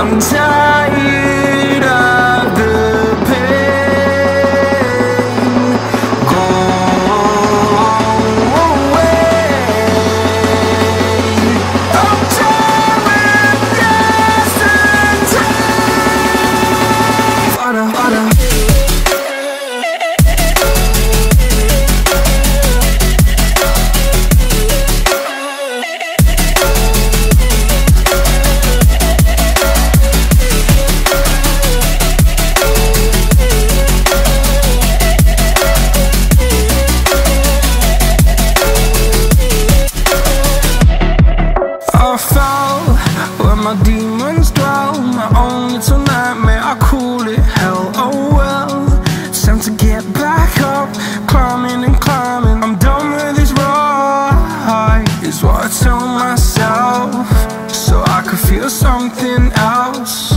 I'm tired I where my demons dwell. My own little nightmare, I call it hell. Oh well, it's time to get back up, climbing and climbing. I'm done with this ride, is what I tell myself, so I could feel something else.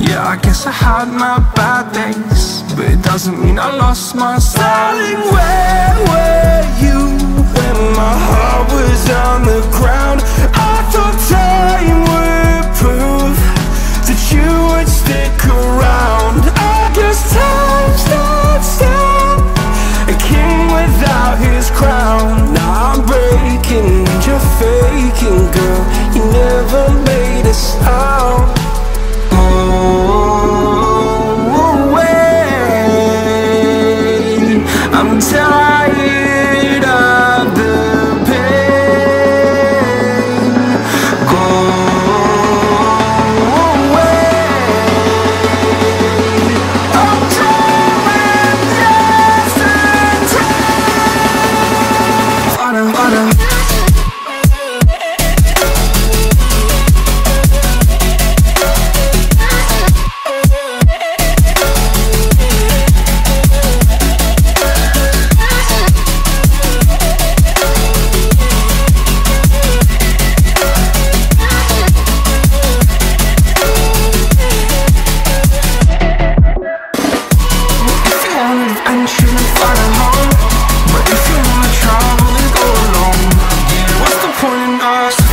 Yeah, I guess I had my bad days, but it doesn't mean I lost my style. Darling, where were you when my heart But if you wanna travel, then go alone. What's the point in us?